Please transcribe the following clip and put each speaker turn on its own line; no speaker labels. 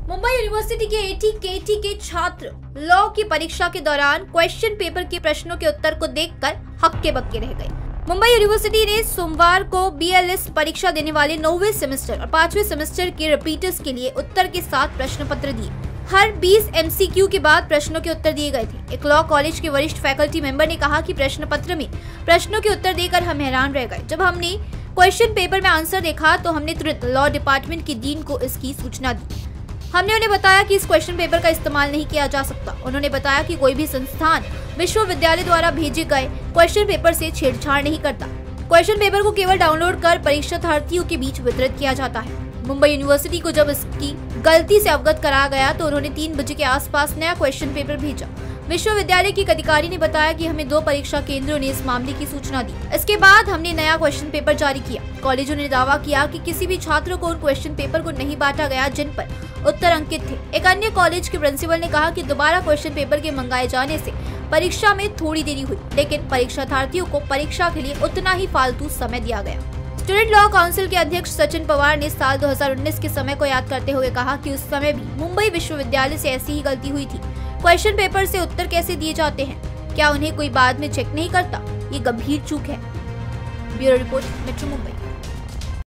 Mumbai university के eighty केटी के छात्र लॉ की परीक्षा के दौरान क्वेश्चन पेपर के प्रश्नों के उत्तर को देखकर हक्के बक्के रह गए। मुंबई यूनिवर्सिटी ने सोमवार को बीएलएस परीक्षा देने वाले नौवे सेमेस्टर और पांचवे सेमेस्टर के रिपीटर्स के लिए उत्तर के साथ प्रश्न पत्र दिए। हर 20 एमसीक्यू के बाद प्रश्नों के उत्तर दिए गए थे। एक लॉ कॉलेज के वरिष्ठ फैकल्टी मेंबर ने कहा कि प्रश्न पत्र में प्रश्नों के उत्तर देकर हम हैरान रह गए। जब हमने क्वेश्चन पेपर में आंसर देखा तो हमने तुरंत लॉ डिपार्टमेंट की डीन को इसकी सूचना दी। हमने उन्हें बताया कि इस क्वेश्चन पेपर का इस्तेमाल नहीं किया जा सकता। उन्होंने बताया कि कोई भी संस्थान विश्वविद्यालय द्वारा भेजे गए क्वेश्चन पेपर से छेड़छाड़ नहीं करता। क्वेश्चन पेपर को केवल डाउनलोड कर परीक्षार्थीयों के बीच वितरित किया जाता है। मुंबई यूनिवर्सिटी को जब इसकी गलती से अवगत कराया गया तो उन्होंने तीन बजे के आसपास नया क्वेश्चन पेपर भेजा। विश्वविद्यालय के अधिकारी ने बताया कि हमें दो परीक्षा केंद्रों ने इस मामले की सूचना दी। इसके बाद हमने नया क्वेश्चन पेपर जारी किया। कॉलेजों ने दावा किया कि किसी भी छात्र को उन क्वेश्चन पेपर को नहीं बांटा गया जिन पर उत्तर अंकित थे। एक अन्य कॉलेज के प्रिंसिपल ने कहा कि दोबारा क्वेश्चन पेपर के मंगाए जाने से परीक्षा में थोड़ी देरी हुई, लेकिन परीक्षार्थियों को परीक्षा के लिए उतना ही फालतू समय दिया गया। स्टूडेंट लॉ काउंसिल के अध्यक्ष सचिन पवार ने साल 2019 के समय को याद करते हुए कहा कि उस समय भी मुंबई विश्वविद्यालय से ऐसी ही गलती हुई थी। क्वेश्चन पेपर से उत्तर कैसे दिए जाते हैं? क्या उन्हें कोई बाद में चेक नहीं करता? ये गंभीर चूक है। Bureau report, metro Mumbai.